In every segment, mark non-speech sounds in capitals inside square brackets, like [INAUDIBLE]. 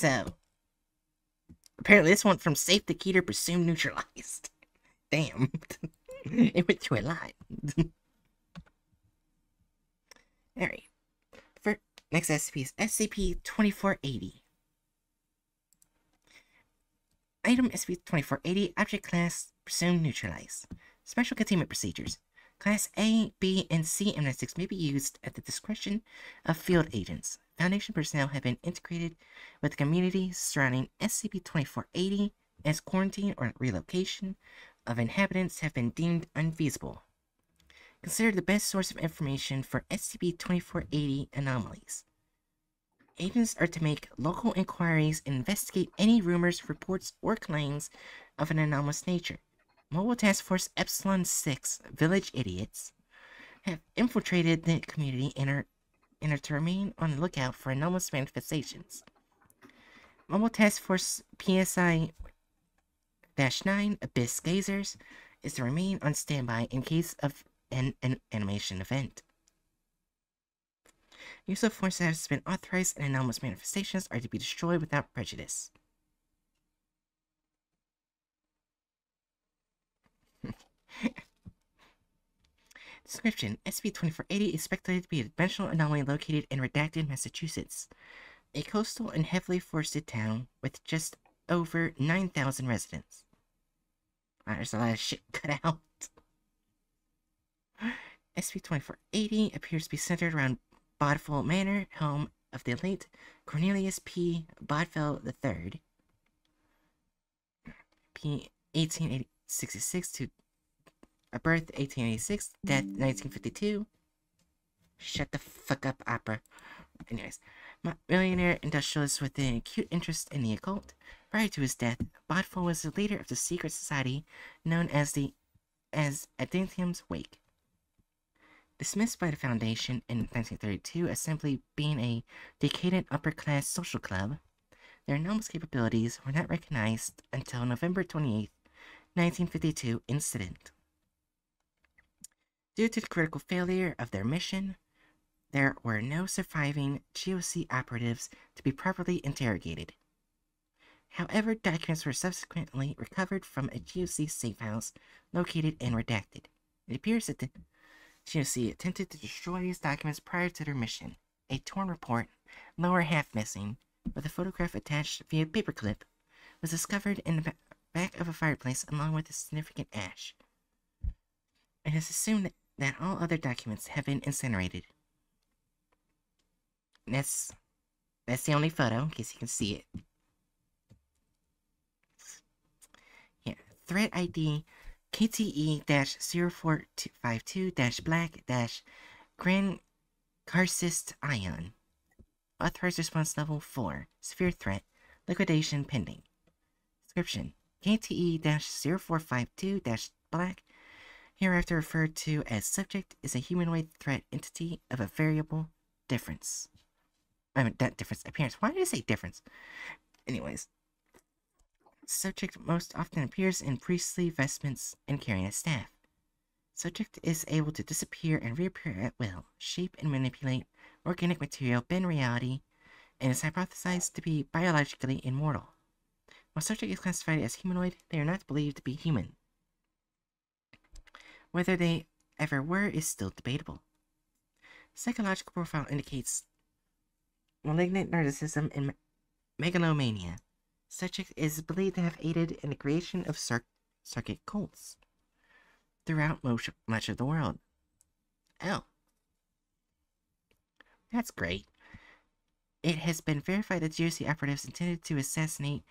So, apparently this one from safe to Keter presumed neutralized. [LAUGHS] Damn. [LAUGHS] it went through a lot. [LAUGHS] Alright. Next SCP is SCP-2480. Item SCP-2480, Object Class, Presumed Neutralized. Special Containment Procedures. Class A, B, and C M96 may be used at the discretion of field agents. Foundation personnel have been integrated with the community surrounding SCP-2480 as quarantine or relocation of inhabitants have been deemed unfeasible. Consider the best source of information for SCP-2480 anomalies. Agents are to make local inquiries and investigate any rumors, reports, or claims of an anomalous nature. Mobile Task Force Epsilon 6 Village Idiots have infiltrated the community and are, and are to remain on the lookout for anomalous manifestations. Mobile Task Force PSI 9 Abyss Gazers is to remain on standby in case of an, an animation event. Use of force that has been authorized and anomalous manifestations are to be destroyed without prejudice. [LAUGHS] Description SCP-2480 is speculated to be a dimensional anomaly located in Redacted, Massachusetts, a coastal and heavily forested town with just over 9,000 residents. Wow, there's a lot of shit [LAUGHS] cut out. SCP-2480 appears to be centered around Bodville Manor, home of the late Cornelius P. Bodville III, P. 1866 to birth 1886, death 1952. Shut the fuck up, opera. Anyways, millionaire industrialist with an acute interest in the occult. Prior to his death, Bodville was the leader of the secret society known as the as Adentium's Wake. Dismissed by the Foundation in 1932 as simply being a decadent upper-class social club, their enormous capabilities were not recognized until November 28, 1952 incident. Due to the critical failure of their mission, there were no surviving GOC operatives to be properly interrogated. However, documents were subsequently recovered from a GOC safe house located and redacted. It appears that the GOC attempted to destroy these documents prior to their mission. A torn report, lower half missing, with a photograph attached via paperclip, was discovered in the back of a fireplace along with a significant ash. It is assumed that all other documents have been incinerated. That's that's the only photo, in case you can see it. Yeah, threat ID KTE-0452-Black- Grand Karcist Ion. Authorized response level 4. Sphere threat. Liquidation pending. Description. KTE-0452-Black hereafter referred to as subject, is a humanoid threat entity of a variable difference. I mean, that difference appearance. Why did I say difference? Anyways, subject most often appears in priestly vestments and carrying a staff. Subject is able to disappear and reappear at will, shape and manipulate organic material, bend reality, and is hypothesized to be biologically immortal. While subject is classified as humanoid, they are not believed to be human. Whether they ever were is still debatable. Psychological profile indicates malignant narcissism and megalomania. Subject is believed to have aided in the creation of cir circuit cults throughout most, much of the world. Oh. That's great. It has been verified that GOC operatives intended to assassinate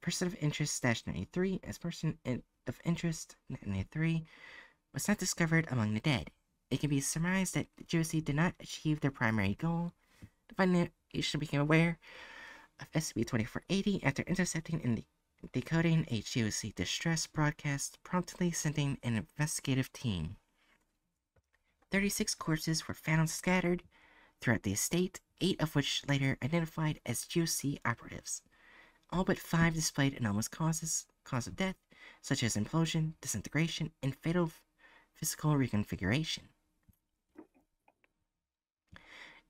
person of interest 93 as person of interest 93 was not discovered among the dead. It can be surmised that the GOC did not achieve their primary goal. The Foundation became aware of SCP-2480 after intercepting and decoding a GOC distress broadcast, promptly sending an investigative team. 36 corpses were found scattered throughout the estate, eight of which later identified as GOC operatives. All but five displayed anomalous causes, cause of death, such as implosion, disintegration, and fatal physical reconfiguration.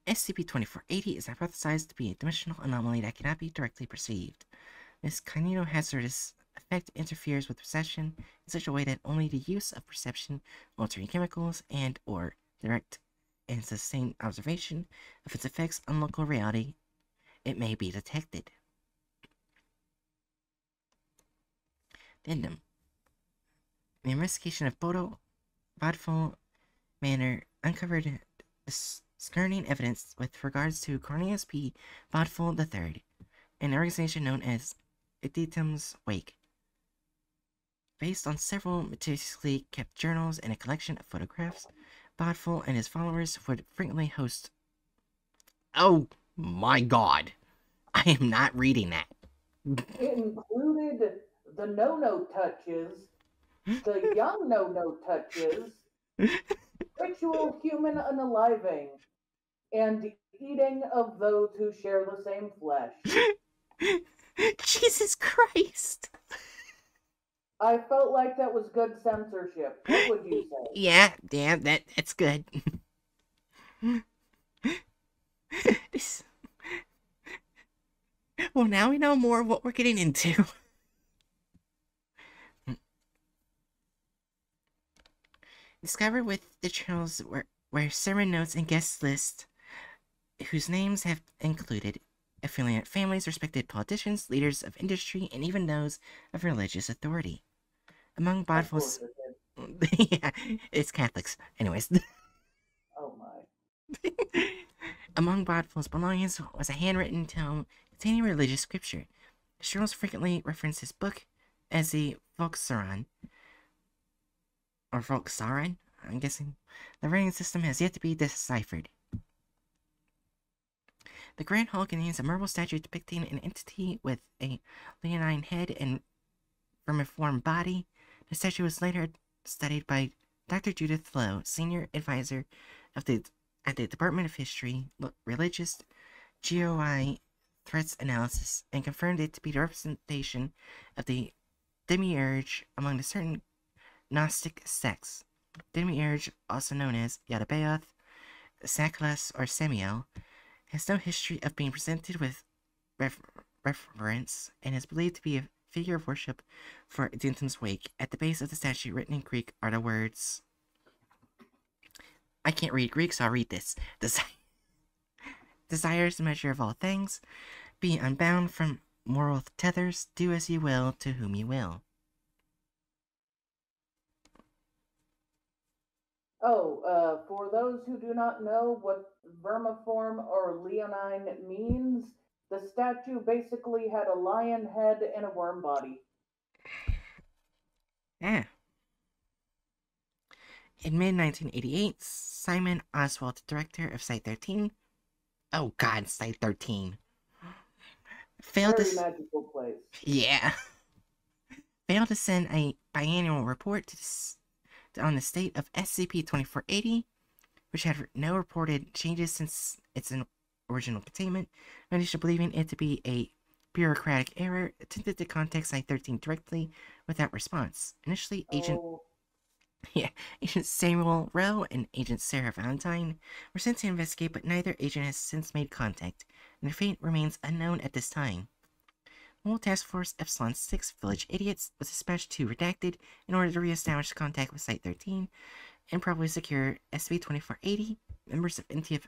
SCP-2480 is hypothesized to be a dimensional anomaly that cannot be directly perceived. This kinetohazardous effect interferes with perception in such a way that only the use of perception-altering chemicals and or direct and sustained observation of its effects on local reality it may be detected. Addendum. The investigation of Bodo Bodful Manor uncovered skirting evidence with regards to Cornelius P. Bodful III, an organization known as Addendum's Wake. Based on several meticulously kept journals and a collection of photographs, Bodful and his followers would frequently host. Oh my god! I am not reading that. It included the no no touches, the young no no touches, ritual human unaliving, and eating of those who share the same flesh. [LAUGHS] Jesus Christ! I felt like that was good censorship. What would you say? Yeah, damn, that that's good. [LAUGHS] this... Well, now we know more of what we're getting into. Discover with the channels where, where sermon notes and guest lists whose names have included affiliate families, respected politicians, leaders of industry, and even those of religious authority. Among Bodful's... [LAUGHS] yeah, it's Catholics. Anyways. [LAUGHS] oh my. Among Bodful's belongings was a handwritten tome containing religious scripture. Charles frequently referenced his book as the Volksaron, or Volksaron, I'm guessing. The writing system has yet to be deciphered. The Grand Hall contains a marble statue depicting an entity with a leonine head and vermiform body. The statue was later studied by Dr. Judith Lowe, senior advisor of the at the Department of History, Religious GOI Threats Analysis, and confirmed it to be the representation of the demiurge among the certain Gnostic sects. Demiurge, also known as Yaldabaoth, Saklas, or Samael, has no history of being presented with ref reverence and is believed to be a figure of worship for Dinton's wake. At the base of the statue, written in Greek, are the words. I can't read Greek, so I'll read this. [LAUGHS] Desi Desires the measure of all things. Be unbound from moral tethers. Do as you will to whom you will. Oh, uh, for those who do not know what vermiform or leonine means, the statue basically had a lion head and a worm body. Yeah. In mid 1988, Simon Oswald, director of Site 13, oh god, Site 13, failed Very to. magical place. Yeah. [LAUGHS] failed to send a biannual report to on the state of SCP-2480, which had no reported changes since its original containment, in addition believing it to be a bureaucratic error, attempted to contact Site-13 directly without response. Initially, Agent... Oh. [LAUGHS] Yeah, Agent Samuel Rowe and Agent Sarah Valentine were sent to investigate, but neither agent has since made contact, and their fate remains unknown at this time. Mobile Task Force Epsilon 6 Village Idiots was dispatched to Redacted in order to re-establish contact with Site-13 and probably secure SCP-2480. Members of MTF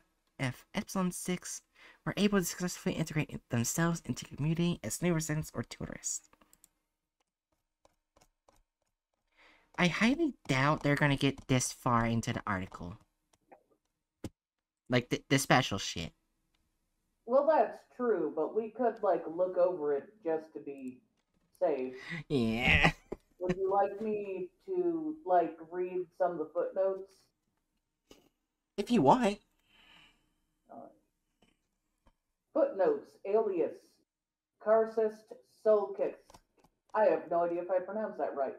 Epsilon 6 were able to successfully integrate themselves into the community as new residents or tourists. I highly doubt they're gonna get this far into the article. Like, the, the special shit. Well, that's true, but we could like look over it just to be safe. Yeah. [LAUGHS] Would you like me to like read some of the footnotes? If you want. Footnotes, alias, Karcist Solkix. I have no idea if I pronounced that right.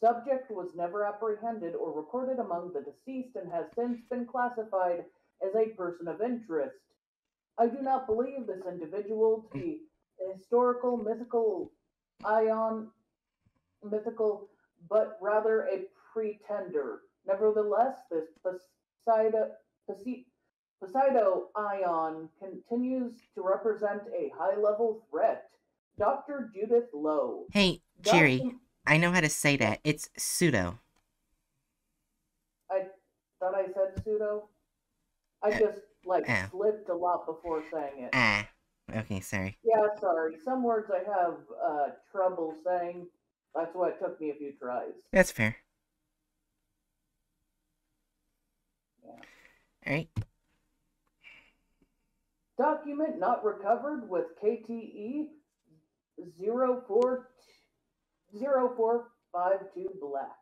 Subject was never apprehended or recorded among the deceased and has since been classified as a person of interest. I do not believe this individual to be a historical, mythical, ion, mythical, but rather a pretender. Nevertheless, this Poseida, Poseido Ion continues to represent a high level threat. Dr. Judith Lowe. Hey, Jerry, I know how to say that. It's pseudo. I thought I said pseudo. I uh, just like Oh. slipped a lot before saying it. Ah. Okay, sorry. Yeah, sorry. Some words I have uh, trouble saying. That's why it took me a few tries. That's fair. Yeah. Alright. Document not recovered with KTE 04 0452 black.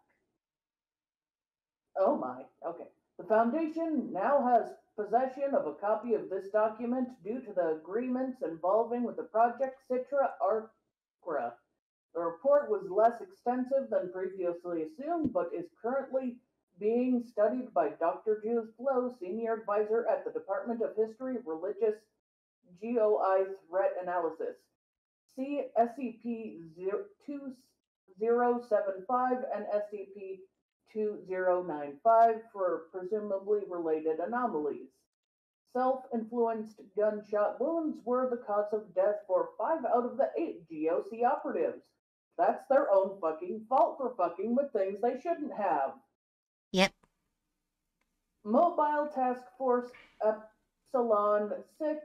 Oh my, okay. The Foundation now has possession of a copy of this document due to the agreements involving with the Project Citra Arcra. The report was less extensive than previously assumed, but is currently being studied by Dr. Judith Lowe, Senior Advisor at the Department of History, Religious GOI Threat Analysis. See SCP 2075 and SCP 2095 for presumably related anomalies. Self influenced gunshot wounds were the cause of death for five out of the eight GOC operatives. That's their own fucking fault for fucking with things they shouldn't have. Yep. Mobile Task Force Epsilon 6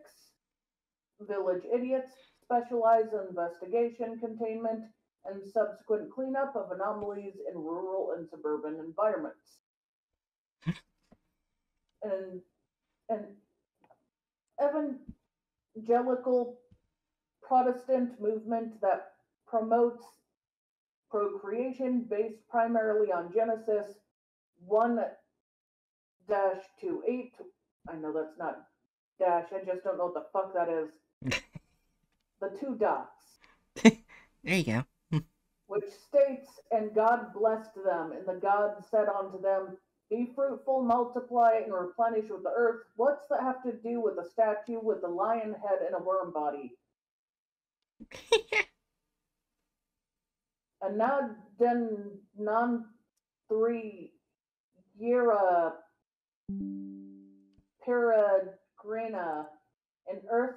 Village Idiots specialize in investigation, containment, and subsequent cleanup of anomalies in rural and suburban environments. and an evangelical Protestant movement that promotes procreation based primarily on Genesis 1 dash two eight. I know that's not dash, I just don't know what the fuck that is. [LAUGHS] the two dots There you go. Which states, And God blessed them, and the God said unto them, Be fruitful, multiply, and replenish with the earth. What's that have to do with a statue with a lion head and a worm body? [LAUGHS] And now then non three Yera Peregrina, and earth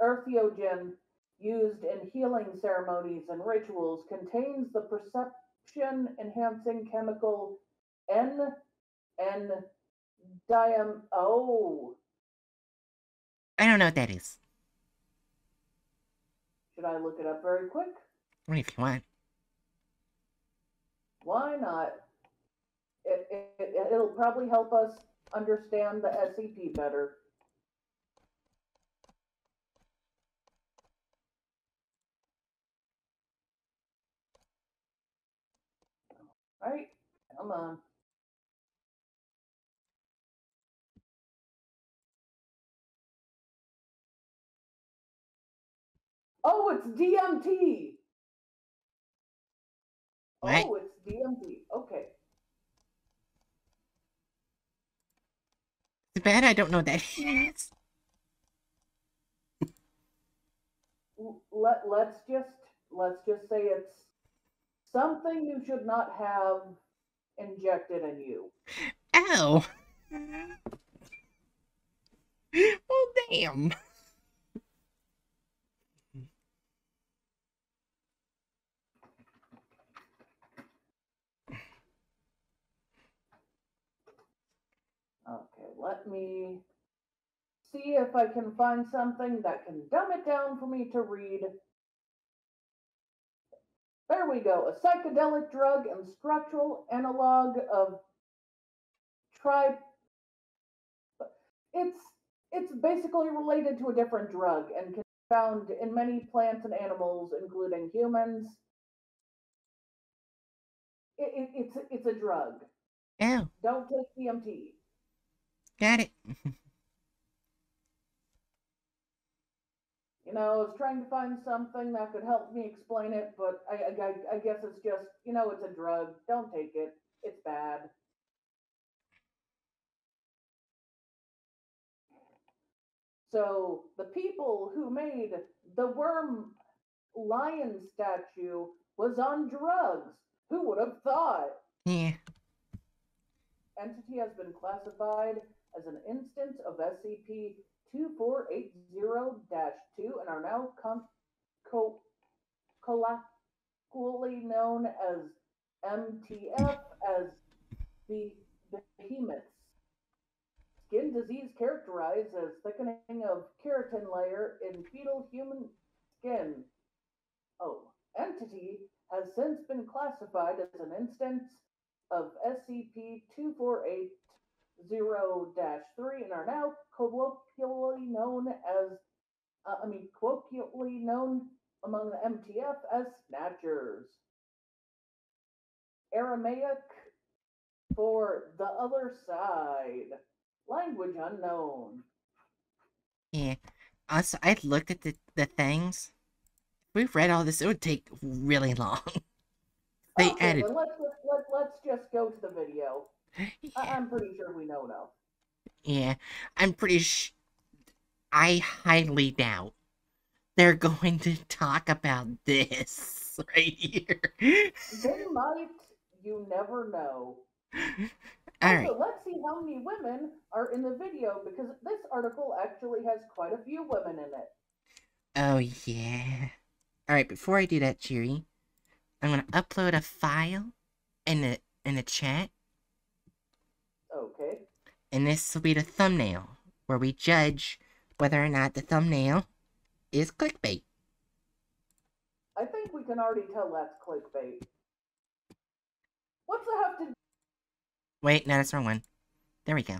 earthiogen used in healing ceremonies and rituals, contains the perception enhancing chemical N N diam oh I don't know what that is. should I look it up very quick? What if you want? Why not? It, it, it'll probably help us understand the SCP better. Alright, come on. Um oh, it's DMT! What? Oh, it's DMT. Okay. It's bad I don't know that is. Mm-hmm. [LAUGHS] Let let's just let's just say it's something you should not have injected in you. Ow! well, damn. Okay, let me see if I can find something that can dumb it down for me to read. There we go. A psychedelic drug and structural analog of tri. It's it's basically related to a different drug and can be found in many plants and animals, including humans. It, it, it's it's a drug. Oh, Don't take DMT. got it. [LAUGHS] You know, I was trying to find something that could help me explain it, but I, I, I- I guess it's just, you know, it's a drug. Don't take it. It's bad. So the people who made the worm lion statue was on drugs. Who would have thought? Yeah. Entity has been classified as an instance of SCP 2480-2 and are now con- co- colloquially known as MTF as the behemoths. Skin disease characterized as thickening of keratin layer in fetal human skin. Oh, entity has since been classified as an instance of SCP 248 0-3 and are now colloquially known as, uh, I mean, colloquially known among the MTF as Snatchers. Aramaic for the other side. Language unknown. Yeah. Also, I looked at the, the things. If we've read all this, it would take really long. [LAUGHS] they okay, added. Let's, let, let, let's just go to the video. I, Yeah, I'm pretty sure we know now. yeah, I'm pretty sh- I highly doubt they're going to talk about this [LAUGHS] right here. They might, you never know. Alright. Also, let's see how many women are in the video because this article actually has quite a few women in it. Oh, yeah. Alright, before I do that, Cheery, I'm gonna upload a file in the in the chat. And this will be the thumbnail, where we judge whether or not the thumbnail is clickbait. I think we can already tell that's clickbait. What's that have to Wait, no, that's the wrong one. There we go.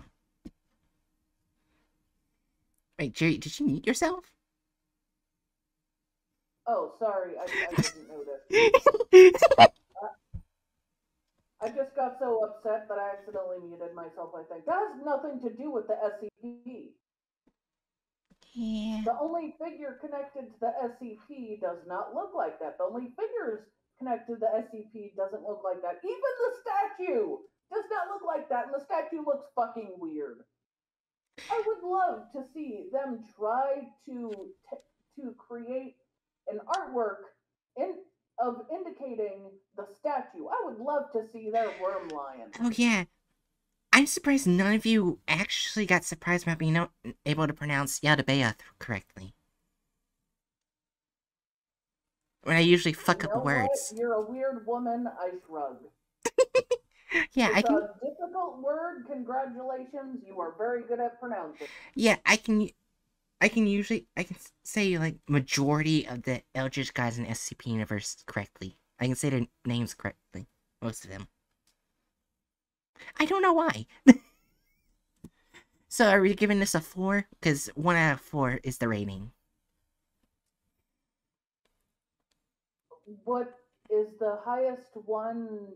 Wait, Jerry, did you mute yourself? Oh, sorry, I, I didn't notice. [LAUGHS] I just got so upset that I accidentally muted myself, I think. That has nothing to do with the SCP. yeah. The only figure connected to the SCP does not look like that. The only figures connected to the SCP doesn't look like that. Even the statue does not look like that, and the statue looks fucking weird. I would love to see them try to t- to create an artwork in of indicating the statue. I would love to see their worm lion. Oh, yeah. I'm surprised none of you actually got surprised about being able to pronounce Yaldabaoth correctly. When I usually fuck You up what? words. You're a weird woman. [LAUGHS] I shrug. Yeah, I it's can. a difficult word. Congratulations. You are very good at pronouncing. Yeah, I can. I can usually. I can say, like, majority of the Eldritch guys in SCP universe correctly. I can say their names correctly. Most of them. I don't know why. [LAUGHS] so, are we giving this a 4? Because 1 out of 4 is the rating. What is the highest one?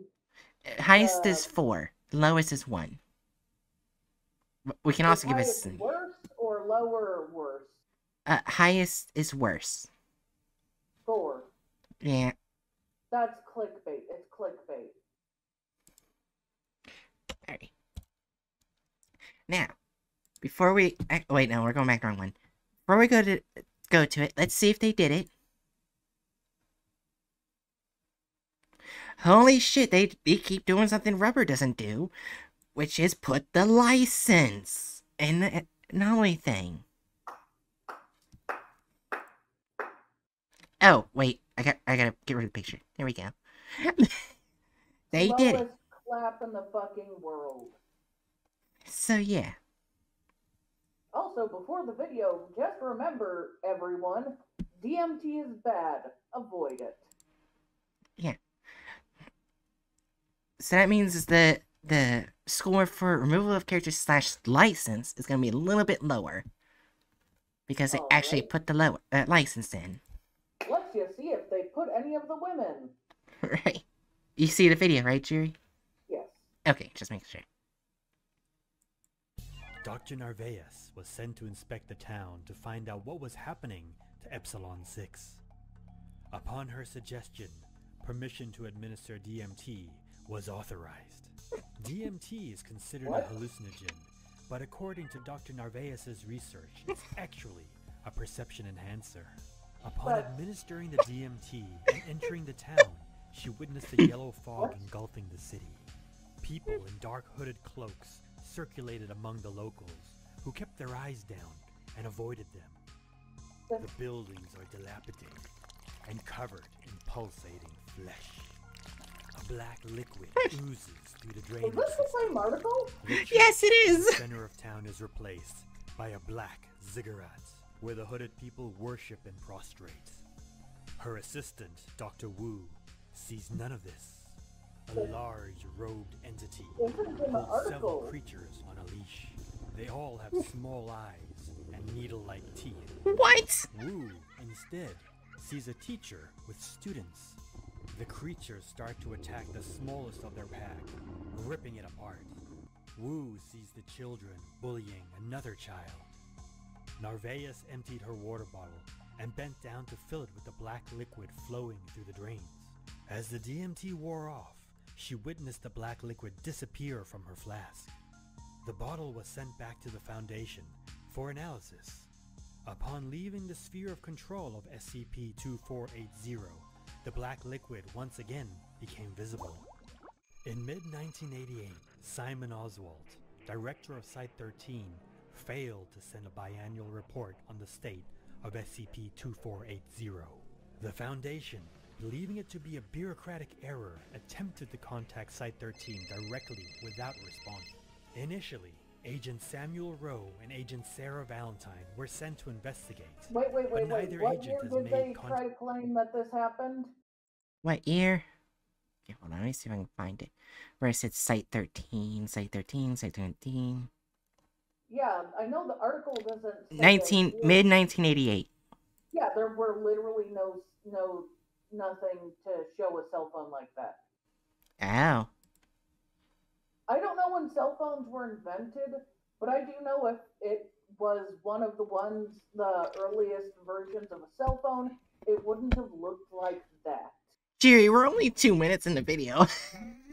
Uh, Highest Uh, is 4. Lowest is 1. We can also give us. worse or lower or worse? Uh, highest is worse. Four. Yeah. That's clickbait. It's clickbait. Alright. Now, before we ac- wait, no, we're going back to the wrong one. Before we go to go to it, let's see if they did it. Holy shit, they they keep doing something Rubber doesn't do, which is put the license in the Nolly thing. Oh wait, I got I gotta get rid of the picture. There we go. [LAUGHS] they did it. Clap in the fucking world. So yeah. Also, before the video, just remember, everyone, DMT is bad. Avoid it. Yeah. So that means is the the score for removal of character slash license is gonna be a little bit lower because they actually Alright. put the low uh, license in, Let's just see if they put any of the women. [LAUGHS] right? You see the video, right, Jerry? Yes. Okay, just make sure. Dr. Narvaez was sent to inspect the town to find out what was happening to Epsilon 6. Upon her suggestion, permission to administer DMT was authorized. [LAUGHS] DMT is considered What? a hallucinogen, but according to Dr. Narvaez's research, it's [LAUGHS] actually a perception enhancer. Upon But- administering the DMT and entering the town, she witnessed a yellow fog engulfing the city. People in dark hooded cloaks circulated among the locals, who kept their eyes down and avoided them. The- The buildings are dilapidated and covered in pulsating flesh. A black liquid oozes through the Is this the same article? Yes, it is. The center of town is replaced by a black ziggurat where the hooded people worship and prostrate. Her assistant, Dr. Wu, sees none of this. A large robed entity This is in the holds several creatures on a leash. They all have small eyes and needle-like teeth. What? Wu, instead, sees a teacher with students. The creatures start to attack the smallest of their pack, ripping it apart. Wu sees the children bullying another child. Narvaez emptied her water bottle and bent down to fill it with the black liquid flowing through the drains. As the DMT wore off, she witnessed the black liquid disappear from her flask. The bottle was sent back to the Foundation for analysis. Upon leaving the sphere of control of SCP-2480, the black liquid once again became visible. In mid-1988, Simon Oswald, director of Site-13, failed to send a biannual report on the state of SCP-2480. The Foundation, believing it to be a bureaucratic error, attempted to contact Site-13 directly without response. Initially, Agent Samuel Rowe and Agent Sarah Valentine were sent to investigate. Wait, wait, But wait, wait. neither What agent year has did made they con- try to claim that this happened? What year? Okay, hold on, let me see if I can find it. Where it said Site 13, Site 13, Site 13. Yeah, I know the article doesn't. say 19, mid 1988. Yeah, there were literally no, no, nothing to show a cell phone like that. Oh. I don't know when cell phones were invented, but I do know if it was one of the ones, the earliest versions of a cell phone, it wouldn't have looked like that. Jerry, we're only two minutes in the video. [LAUGHS]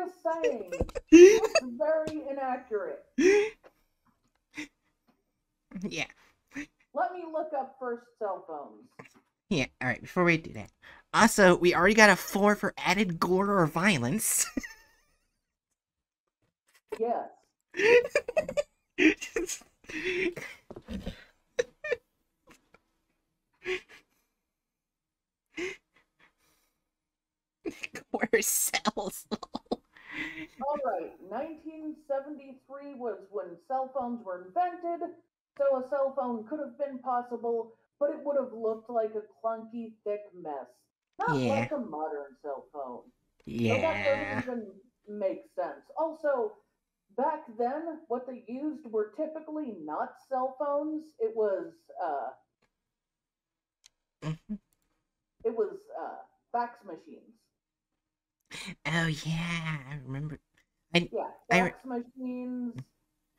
Just saying, it's [LAUGHS] very inaccurate. yeah. Let me look up first cell phones. Yeah, alright, before we do that. Also, we already got a 4 for added gore or violence. Yes. [LAUGHS] gore cells. [LAUGHS] All right, 1973 was when cell phones were invented, so a cell phone could have been possible, but it would have looked like a clunky, thick mess. Not Yeah. like a modern cell phone. Yeah. So that doesn't even make sense. Also, back then, what they used were typically not cell phones. It was, uh, Mhm. it was, uh, fax machines. Oh, yeah, I remember. Yeah, I re- fax machines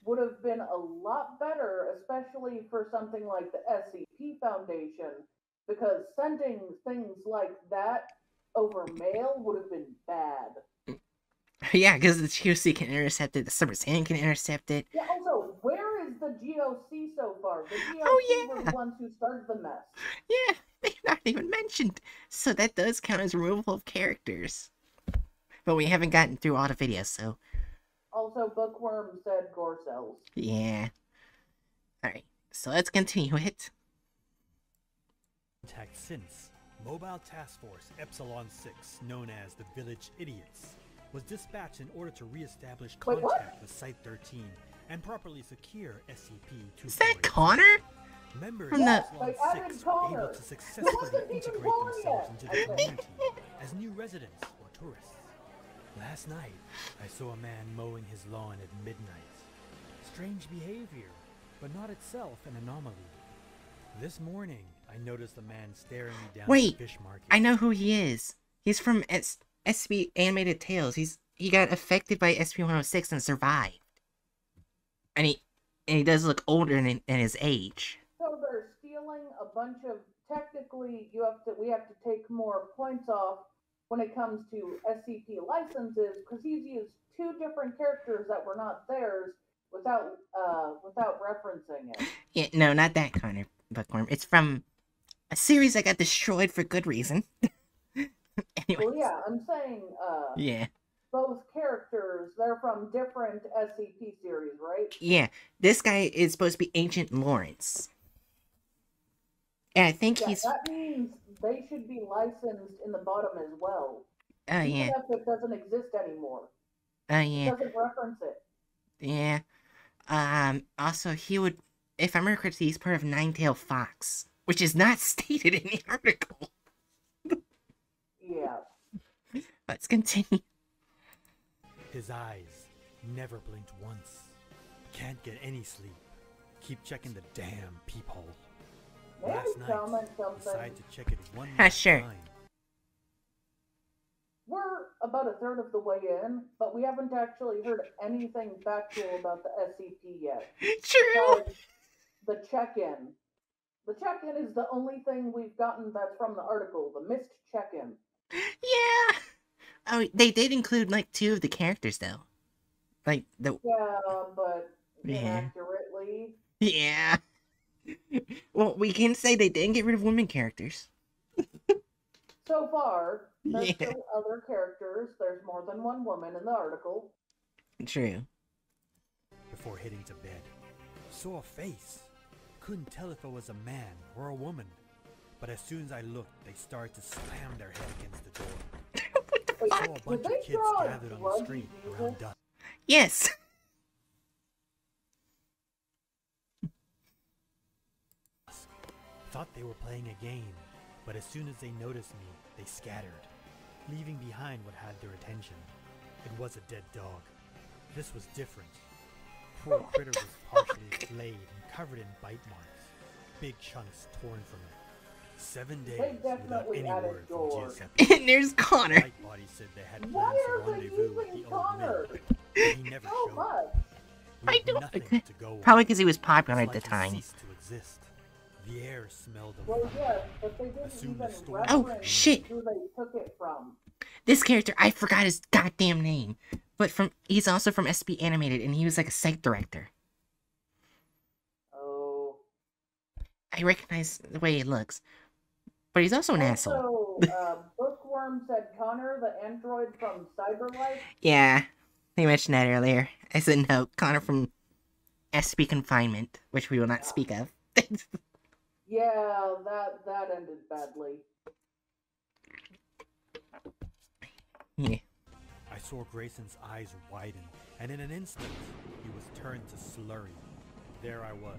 would have been a lot better, especially for something like the SCP Foundation, because sending things like that over mail would have been bad. [LAUGHS] Yeah, because the GOC can intercept it, the Silver's can intercept it. Yeah, also, where is the GOC so far? The GOC Oh, were yeah. the ones who started the mess. Yeah, [LAUGHS] they're not even mentioned. So that does count as removal of characters. But we haven't gotten through all the videos, so Also, Bookworm said gore cells. yeah. Alright, so let's continue it. contact since Mobile Task Force Epsilon 6, known as the Village Idiots, was dispatched in order to re-establish Wait, contact with Site-13 and properly secure SCP-248. Is that Connor? Members From of the- Epsilon Like, 6 didn't were able to successfully integrate themselves yet, into the community as new residents or tourists. Last night, I saw a man mowing his lawn at midnight. Strange behavior, but not itself an anomaly. This morning, I noticed a man staring me down Wait, at the fish market. I know who he is. He's from S- SB Animated Tales. He's he got affected by SP-106 and survived. And he and he does look older than, than his age. So they're stealing a bunch of. Technically, you have to. We have to take more points off when it comes to SCP licenses because he's used two different characters that were not theirs without uh without referencing it. Yeah, no, not that kind of bookworm. It's from a series that got destroyed for good reason. [LAUGHS] anyway. Well, yeah, I'm saying uh Yeah. both characters, they're from different SCP series, right? Yeah, this guy is supposed to be Ancient Lawrence. And I think Yeah, he's. that means they should be licensed in the bottom as well. Oh, Even yeah. if it doesn't exist anymore. Oh, It yeah. doesn't reference it. Yeah. Um, also, he would. If I remember correctly, he's part of Nine Tail Fox, which is not [LAUGHS] stated in the article. Yeah. Let's continue. His eyes never blinked once. Can't get any sleep. Keep checking the damn peephole. May I Last night, comment something? decide to check it one Ah, more sure. time. We're about a third of the way in, but we haven't actually heard anything factual about the SCP yet. [LAUGHS] True. Besides the check-in. The check-in is the only thing we've gotten that's from the article, the missed check-in. [GASPS] Yeah. Oh, they did include like two of the characters though. Like the Yeah, but Yeah. inaccurately. yeah. Well, we can say they didn't get rid of women characters. So far, there's Yeah. still other characters. There's more than one woman in the article. True. Before heading to bed, saw a face. Couldn't tell if it was a man or a woman. But as soon as I looked, they started to slam their head against the door. [LAUGHS] Wait, Saw a bunch they of kids gathered on the street around dusk. Yes. Thought they were playing a game, but as soon as they noticed me, they scattered, leaving behind what had their attention. It was a dead dog. This was different. Poor [LAUGHS] critter was partially flayed and covered in bite marks, big chunks torn from it. Seven days without any added word from gore. GSFP. and there's Connor. Lightbody said they had Why plans to are they rendezvous with using the old Connor? man, but he never So showed. much. I don't- nothing to go. Probably because he was popular at like the he time. Ceased to exist. The air smelled of Well, yes, but they didn't Assume even the story- Oh, shit. who they took it from. This character, I forgot his goddamn name. But from he's also from SB Animated, and he was like a psych director. Oh. I recognize the way he looks, but he's also an asshole. Uh, Bookworm said Connor, the android from Cyberlife. Yeah, he mentioned that earlier. I said no, Connor from SB Confinement, which we will not speak of. [LAUGHS] Yeah, that that ended badly. yeah. I saw Grayson's eyes widen, and in an instant, he was turned to slurry. There I was,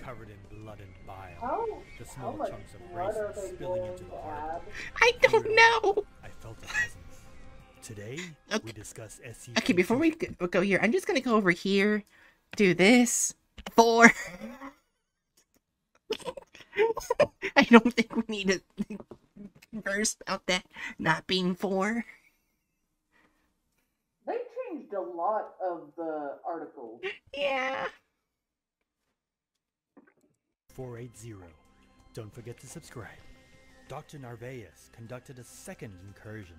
covered in blood and bile. How The small much chunks of blood Grayson spilling into the to heart. I don't know. I felt a presence. Today, we Okay. discuss SCP. Okay, before we go here, I'm just gonna go over here, do this, four. [LAUGHS] [LAUGHS] I don't think we need to verse about that not being four. They changed a lot of the articles. Yeah. 480. Don't forget to subscribe. Dr. Narvaez conducted a second incursion,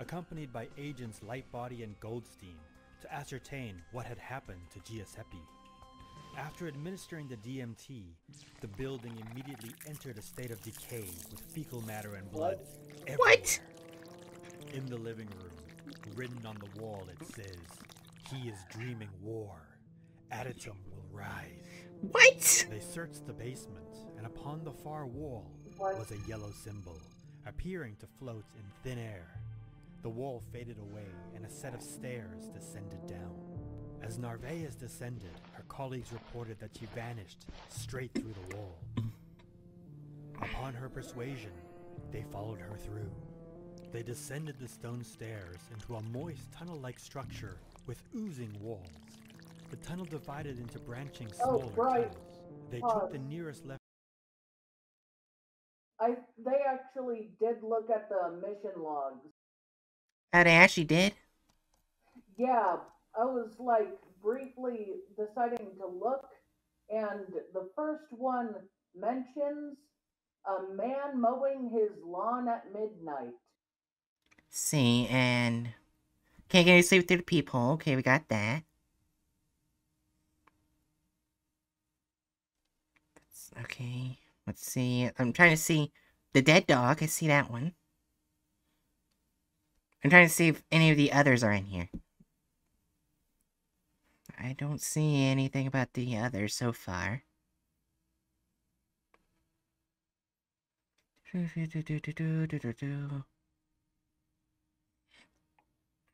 accompanied by agents Lightbody and Goldstein, to ascertain what had happened to Giuseppe. After administering the DMT, the building immediately entered a state of decay with fecal matter and blood everywhere. What? In the living room, written on the wall, it says, He is dreaming war. Adytum will rise. What? They searched the basement, and upon the far wall What? was a yellow symbol, appearing to float in thin air. The wall faded away, and a set of stairs descended down. As Narvaez descended, her colleagues reported that she vanished straight through the wall. Upon her persuasion, they followed her through. They descended the stone stairs into a moist tunnel-like structure with oozing walls. The tunnel divided into branching Oh, smaller right. tunnels. They Pause. took the nearest left I they actually did look at the mission logs. Oh, they actually did? Yeah, I was like briefly deciding to look, and the first one mentions a man mowing his lawn at midnight. see, and can't get any sleep through the peephole. Okay, we got that. Okay, let's see. I'm trying to see the dead dog. I see that one. I'm trying to see if any of the others are in here. I don't see anything about the others so far.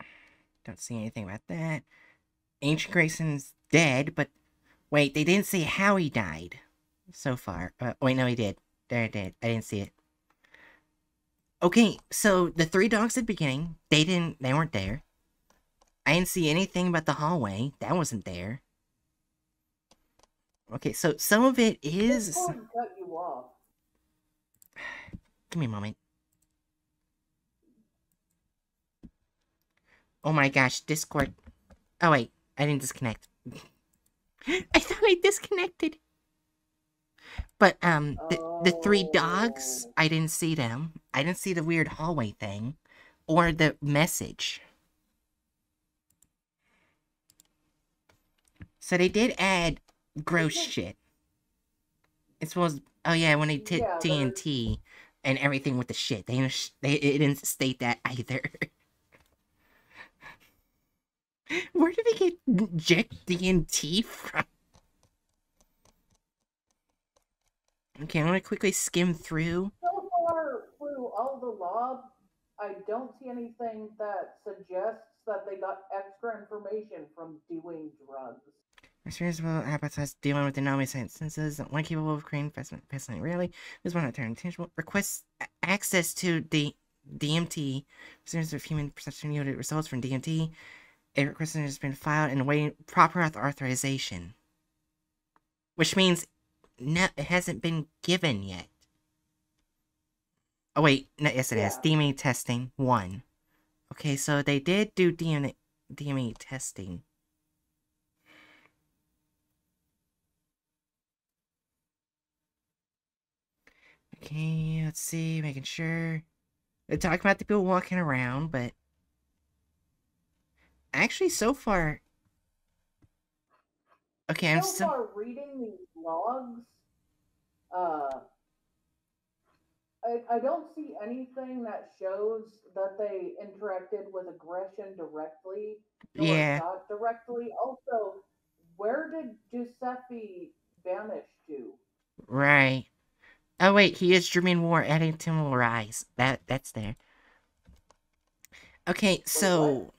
[LAUGHS] Don't see anything about that. Ancient Grayson's dead, but wait, they didn't say how he died so far. Uh, wait, no, he did. There it did. I didn't see it. Okay, so the three dogs at the beginning, they didn't, they weren't there. I didn't see anything about the hallway. That wasn't there. Okay, so some of it is. Cut you off. Give me a moment. Oh my gosh, Discord. Oh wait, I didn't disconnect. [LAUGHS] I thought I disconnected. But um, the the three dogs, Oh. I didn't see them. I didn't see the weird hallway thing, or the message. So they did add gross Okay. shit. As well as oh yeah, when they did Yeah, TNT and everything with the shit, they didn't they it didn't state that either. [LAUGHS] Where did they get Jack DNT from? Okay, I'm gonna quickly skim through. So far through all the logs, I don't see anything that suggests that they got extra information from doing drugs. Responsible appetites dealing with anomalous instances. One capable of creating fascinating rarely. This one not turn intangible. Requests access to the DMT. Percentage of human perception yielded results from DMT. A request has been filed and awaiting proper authorization. Which means no, it hasn't been given yet. Oh wait, no, yes it has. Yeah. DMT testing one. Okay, so they did do DNA, DMT testing. Okay, let's see, making sure. They talk about the people walking around, but actually, so far, okay, I'm so still. far reading these logs, uh, I, I don't see anything that shows that they interacted with aggression directly Yeah. not directly. Also, where did Giuseppe vanish to? Right. Oh wait, he is dreaming War Eddington will rise. That that's there. Okay, so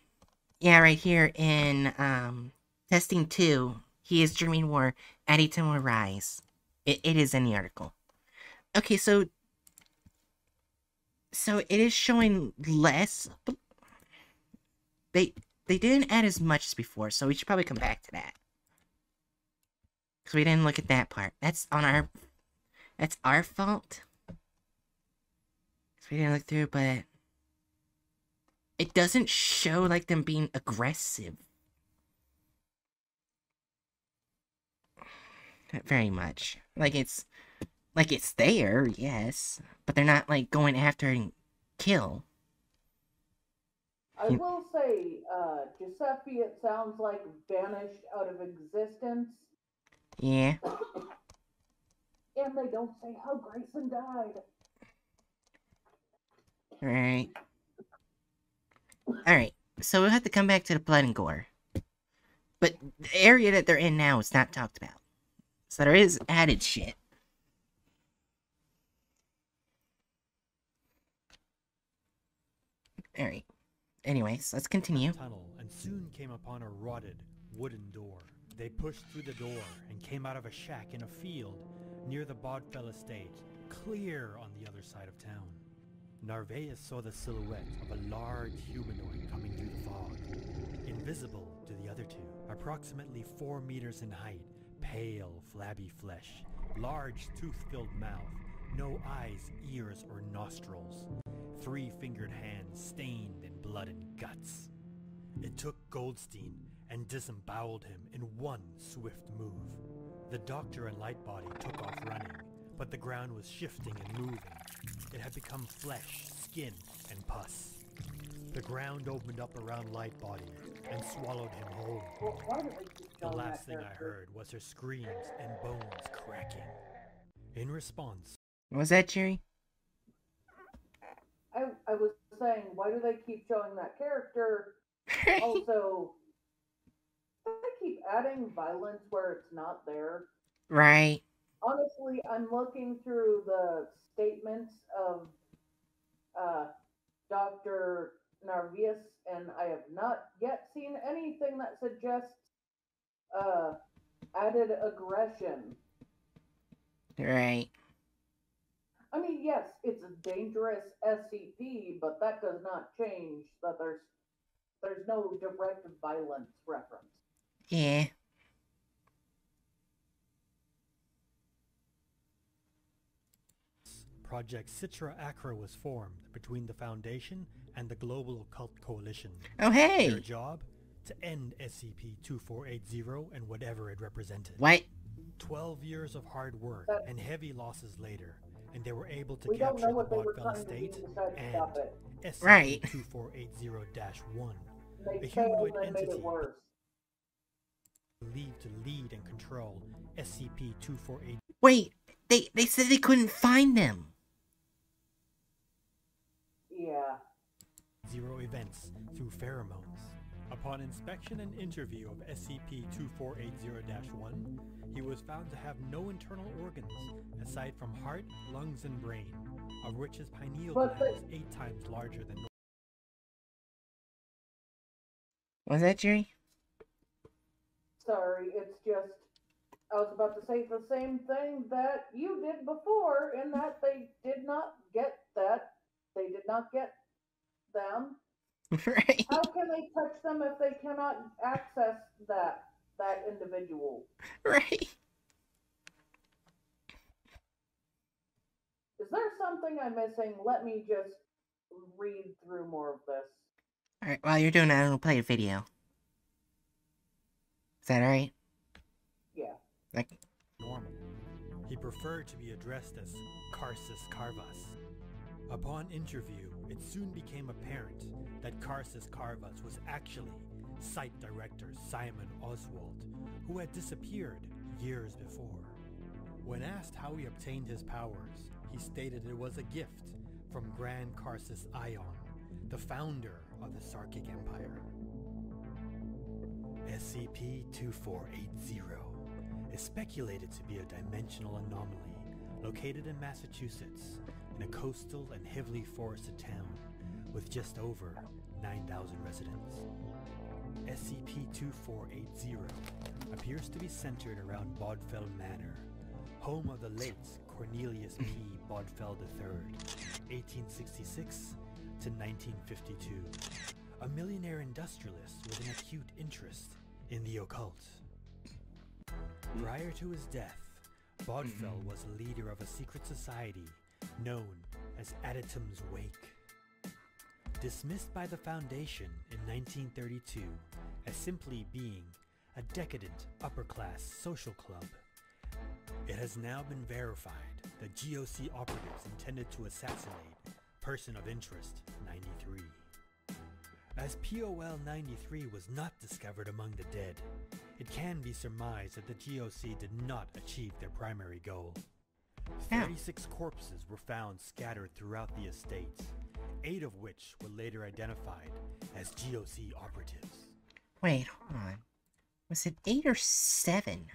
yeah, right here in um testing two, he is dreaming War Eddington will rise. It it is in the article. Okay, so so it is showing less. They they didn't add as much as before, so we should probably come back to that. Cause we didn't look at that part. That's on our that's our fault. we didn't look through, but it doesn't show like them being aggressive. Not very much. Like it's like it's there, yes, but they're not like going after and kill. I will say, uh, Giuseppe, it sounds like vanished out of existence, Yeah. [COUGHS] and they don't say how Grayson died. Right. Alright, so we'll have to come back to the blood and gore. But the area that they're in now is not talked about. So there is added shit. Alright. Anyways, let's continue. tunnel and soon came upon a rotted wooden door. They pushed through the door and came out of a shack in a field near the Bodfell estate, clear on the other side of town. Narvaez saw the silhouette of a large humanoid coming through the fog, invisible to the other two, approximately four meters in height, pale, flabby flesh, large tooth-filled mouth, no eyes, ears, or nostrils, three-fingered hands stained in blood and guts. It took Goldstein and disemboweled him in one swift move. The doctor and Lightbody took off running, but the ground was shifting and moving. It had become flesh, skin, and pus. The ground opened up around Lightbody and swallowed him whole. Well, why do they keep The last thing I heard was her screams and bones cracking. In response, was that, Jerry? I, I was saying, why do they keep showing that character? [LAUGHS] Also, they keep adding violence where it's not there. right. Honestly, I'm looking through the statements of uh, Dr. Narvaez, and I have not yet seen anything that suggests uh, added aggression. Right. I mean, yes, it's a dangerous SCP, but that does not change that there's there's no direct violence reference. Yeah. Project Citra Acra was formed between the Foundation and the Global Occult Coalition. Oh, hey! Their hey. job? To end SCP-2480 and whatever it represented. What? 12 years of hard work That- and heavy losses later, and they were able to We capture know the they were Bodfell trying to do estate to decide to and stop it. Right. SCP-2480-1, They A humanoid and made entity. It believed to lead and control SCP-2480 Wait. They they said they couldn't find them. Yeah. Zero events through pheromones. Upon inspection and interview of SCP-2480-1, he was found to have no internal organs aside from heart, lungs, and brain, of which his pineal gland the- was eight times larger than normal. Was that Jerry? Sorry, it's just I was about to say the same thing that you did before, in that they did not get that. They did not get them. [LAUGHS] right. How can they touch them if they cannot access that that individual? Right. Is there something I'm missing? Let me just read through more of this. Alright, while you're doing that, I'm gonna play a video. Is that alright? Yeah. Like, normal. He preferred to be addressed as Karcist Carvas. Upon interview, it soon became apparent that Karcist Carvas was actually site director Simon Oswald, who had disappeared years before. When asked how he obtained his powers, he stated it was a gift from Grand Karcist Ion, the founder of the Sarkic Empire. SCP-2480 is speculated to be a dimensional anomaly located in Massachusetts in a coastal and heavily forested town with just over 9,000 residents. SCP-2480 appears to be centered around Bodfell Manor, home of the late Cornelius P. Bodfell III, 1866 to 1952, a millionaire industrialist with an acute interest in the occult. Prior to his death, Bodfell mm-hmm. was a leader of a secret society known as Adytum's Wake. Dismissed by the Foundation in 1932 as simply being a decadent upper-class social club, it has now been verified that GOC operatives intended to assassinate Person of Interest 93. As POL-93 was not discovered among the dead, it can be surmised that the GOC did not achieve their primary goal. 36 corpses were found scattered throughout the estate, eight of which were later identified as GOC operatives. wait, hold on. Was it eight or seven?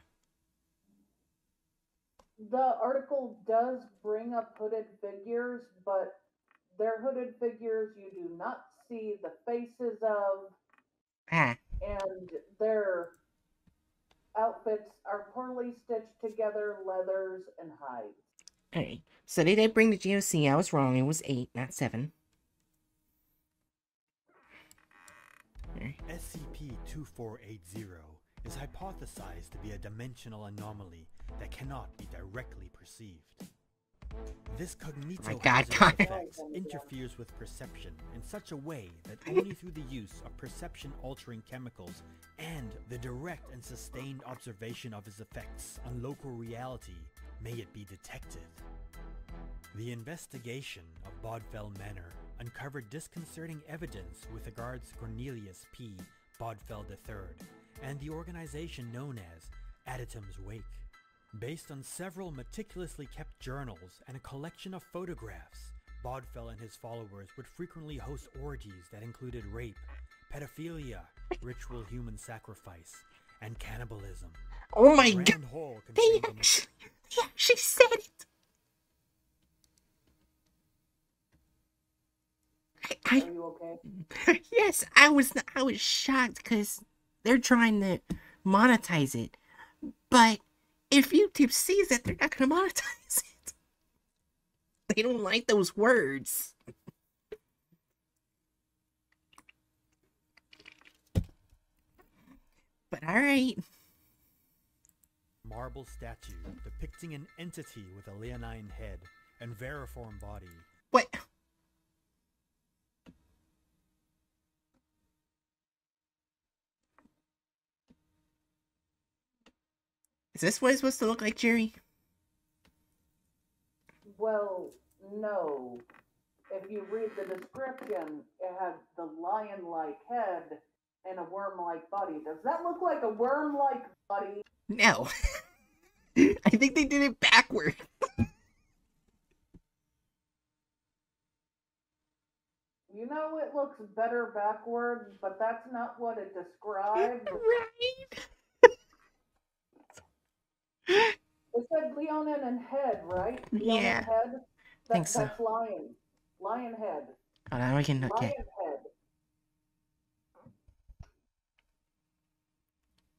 The article does bring up hooded figures, but they're hooded figures you do not see the faces of, Ah, and their outfits are poorly stitched together leathers and hides. alright. So they did bring the GOC. I was wrong. It was eight, not seven. Okay. SCP-2480 is hypothesized to be a dimensional anomaly that cannot be directly perceived. This cognito My God, hazardous God. effects interferes with perception in such a way that [LAUGHS] only through the use of perception-altering chemicals and the direct and sustained observation of its effects on local reality may it be detected. The investigation of Bodfell Manor uncovered disconcerting evidence with regards to Cornelius P. Bodfell III and the organization known as Adytum's Wake. Based on several meticulously kept journals and a collection of photographs, Bodfell and his followers would frequently host orgies that included rape, pedophilia, [LAUGHS] ritual human sacrifice, and cannibalism. Oh my god, Hall they actually, they actually said it. I, Are you okay? [LAUGHS] Yes, I was I was shocked because they're trying to monetize it, but if YouTube sees it, they're not gonna monetize it. [LAUGHS] They don't like those words. But all right. marble statue depicting an entity with a leonine head and vermiform body. What? Is this what it's supposed to look like, Jerry? Well, no. If you read the description, it had the lion-like head and a worm-like body. Does that look like a worm-like body? No. [LAUGHS] I think they did it backward. [LAUGHS] You know it looks better backward, but that's not what it described. right? It said Leonin and head, right? Leonin Yeah. head? That, Think so. That's lion. Lion head. Oh, Hold on, we can Lion okay. head.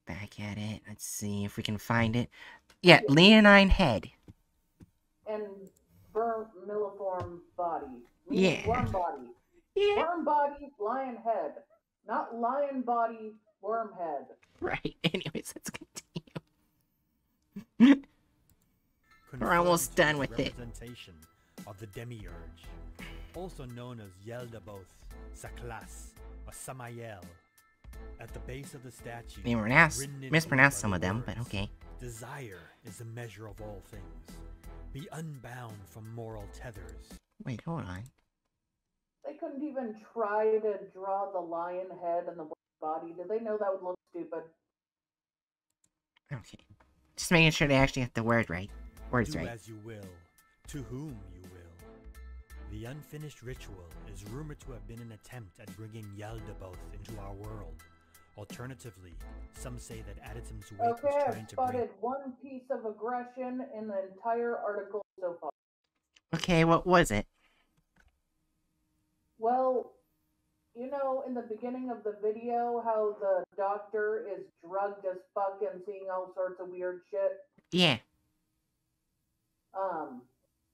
Back at it. Let's see if we can find it. Yeah, leonine head. And vermiliform body. Yeah. Worm body. Yeah. Worm body, lion head. Not lion body, worm head. Right. [LAUGHS] Anyways, let's continue. We're almost done his with it. representation of the demiurge, also known as Yaldabaoth, Saklas, or Samael. At the base of the statue, They pronounced, written in mispronounced ink some of them, but okay. Desire is the measure of all things. Be unbound from moral tethers. Wait, hold on. They couldn't even try to draw the lion head and the body. Did they know that would look stupid? Okay. Just making sure they actually get the word right. Words Do right. as you will, to whom you will. The unfinished ritual is rumored to have been an attempt at bringing Yaldabaoth into our world. Alternatively, some say that Addison's wake Okay, was I've to spotted bring one piece of aggression in the entire article so far. Okay, what was it? Well, you know, in the beginning of the video, how the doctor is drugged as fuck and seeing all sorts of weird shit. Yeah. Um,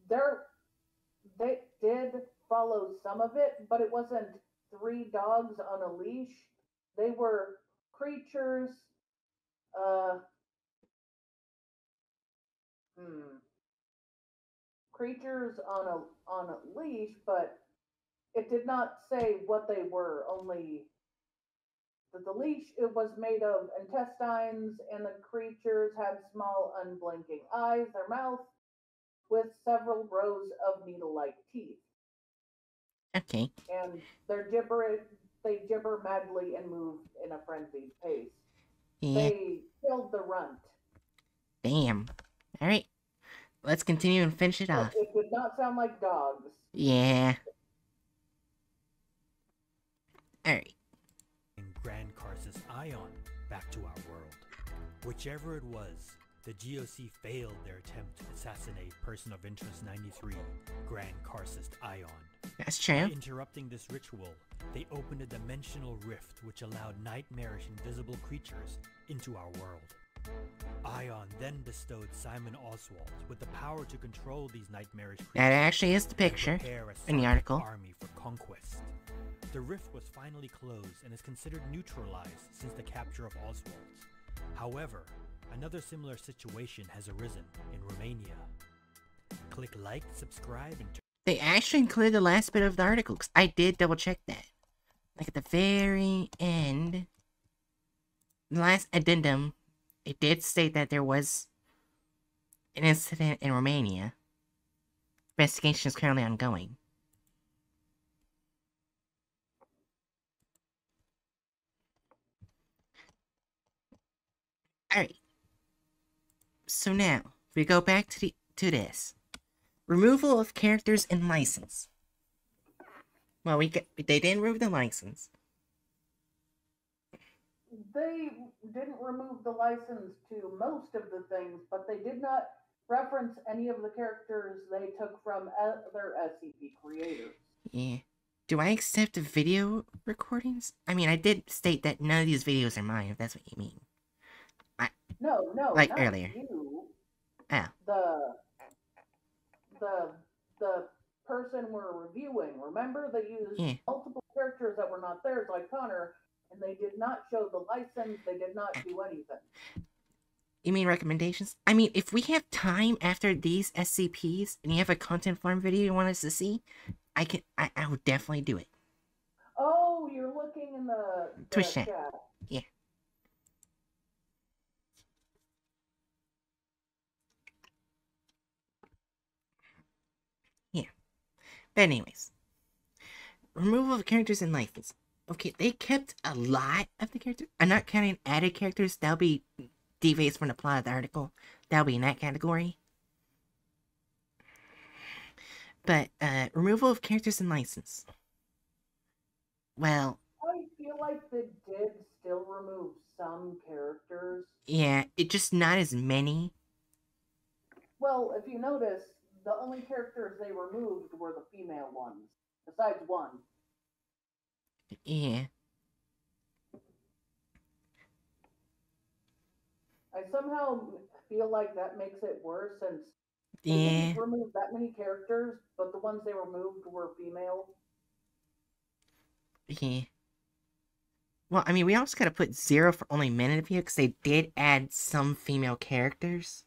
there, they did follow some of it, but it wasn't three dogs on a leash. They were creatures. Uh, hmm. Creatures on a on a leash, but it did not say what they were. Only that the leash it was made of intestines, and the creatures had small, unblinking eyes. Their mouth with several rows of needle-like teeth, Okay. and their gibber they gibber madly and move in a frenzied pace. Yeah. They killed the runt. Damn. Alright. Let's continue and finish it but off. It did not sound like dogs. Yeah. Alright. Grand Karcist Ion back to our world. Whichever it was, the GOC failed their attempt to assassinate Person of Interest 93, Grand Karcist Ion. That's By true. interrupting this ritual, they opened a dimensional rift which allowed nightmarish invisible creatures into our world. Ion then bestowed Simon Oswald with the power to control these nightmarish creatures. That actually is the picture in the article. Army for conquest. The rift was finally closed and is considered neutralized since the capture of Oswald. However, another similar situation has arisen in Romania. Click like, subscribe, and They actually included the last bit of the article, 'cause I did double check that. Like at the very end, the last addendum, it did state that there was an incident in Romania. Investigation is currently ongoing. Alright. So now, we go back to the to this. Removal of characters and license. Well, we get, they didn't remove the license. They didn't remove the license to most of the things, but they did not reference any of the characters they took from other SCP creators. Yeah. Do I accept video recordings? I mean, I did state that none of these videos are mine, if that's what you mean. No, no, Like not earlier. You. Oh. The the the person we're reviewing. Remember, they used Yeah. multiple characters that were not theirs, like Connor, and they did not show the license. They did not uh, do anything. You mean recommendations? I mean, if we have time after these SCPs and you have a content farm video you want us to see, I can. I, I would definitely do it. Oh, you're looking in the, the Twitch chat. chat. Yeah. But anyways, removal of characters and license. Okay, they kept a lot of the characters. I'm not counting added characters. That'll be deviates from the plot of the article. That'll be in that category. But uh, removal of characters and license. Well, I feel like they did still remove some characters. yeah, it just not as many. Well, if you notice, the only characters they removed were the female ones, besides one. Yeah. I somehow feel like that makes it worse since they Yeah. didn't remove that many characters, but the ones they removed were female. Yeah. Well, I mean, we also gotta put zero for only men in the video because they did add some female characters.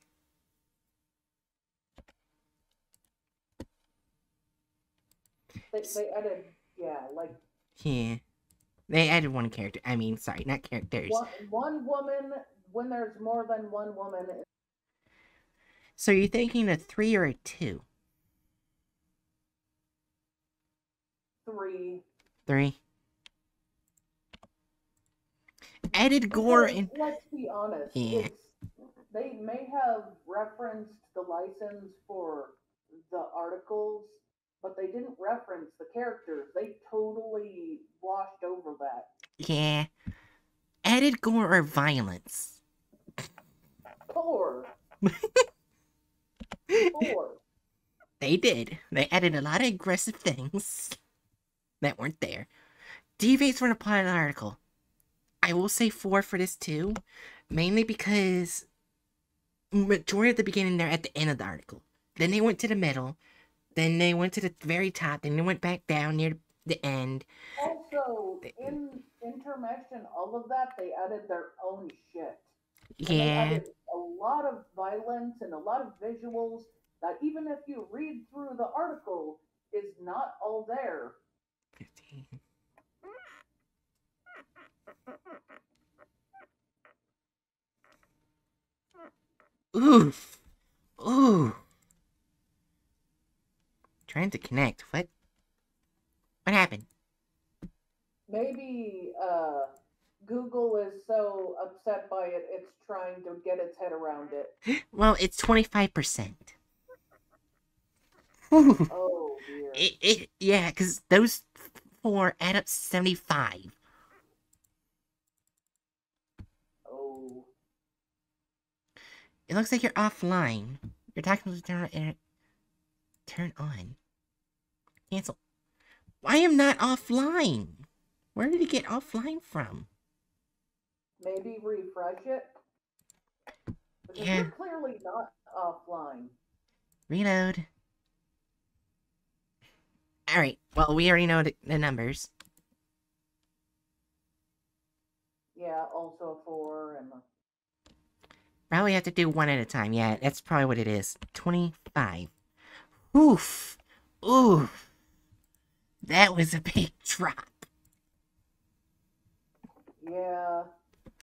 They, they added, yeah, like Yeah. They added one character. I mean, sorry, not characters. one, one woman. When there's more than one woman, So you're thinking a three or a two? three. Three. Added gore and Let's be honest. Yeah. They may have referenced the license for the articles, but they didn't reference the characters. They totally washed over that. yeah. Added gore or violence. Poor. Poor. [LAUGHS] They did. They added a lot of aggressive things that weren't there. Deviates from the plot of the article. I will say four for this too, mainly because majority of the beginning they're at the end of the article. Then they went to the middle, then they went to the very top, then they went back down near the end. Also, in intermission, all of that, they added their own shit. Yeah, a lot of violence and a lot of visuals that even if you read through the article, is not all there. 15. Oof. Ooh. Trying to connect. What? What happened? Maybe uh, Google is so upset by it, it's trying to get its head around it. [GASPS] Well, it's 25%. [LAUGHS] Oh dear. It, it, yeah, because those four add up 75. Oh. It looks like you're offline. Your tactical turn on. Turn on. Cancel. I am not offline. Where did it get offline from? Maybe refresh it? Because Yeah. you're clearly not offline. Reload. Alright, well, we already know the, numbers. Yeah, also a four and Probably have to do one at a time. Yeah, that's probably what it is. 25. Oof. Oof. That was a big [LAUGHS] drop. yeah.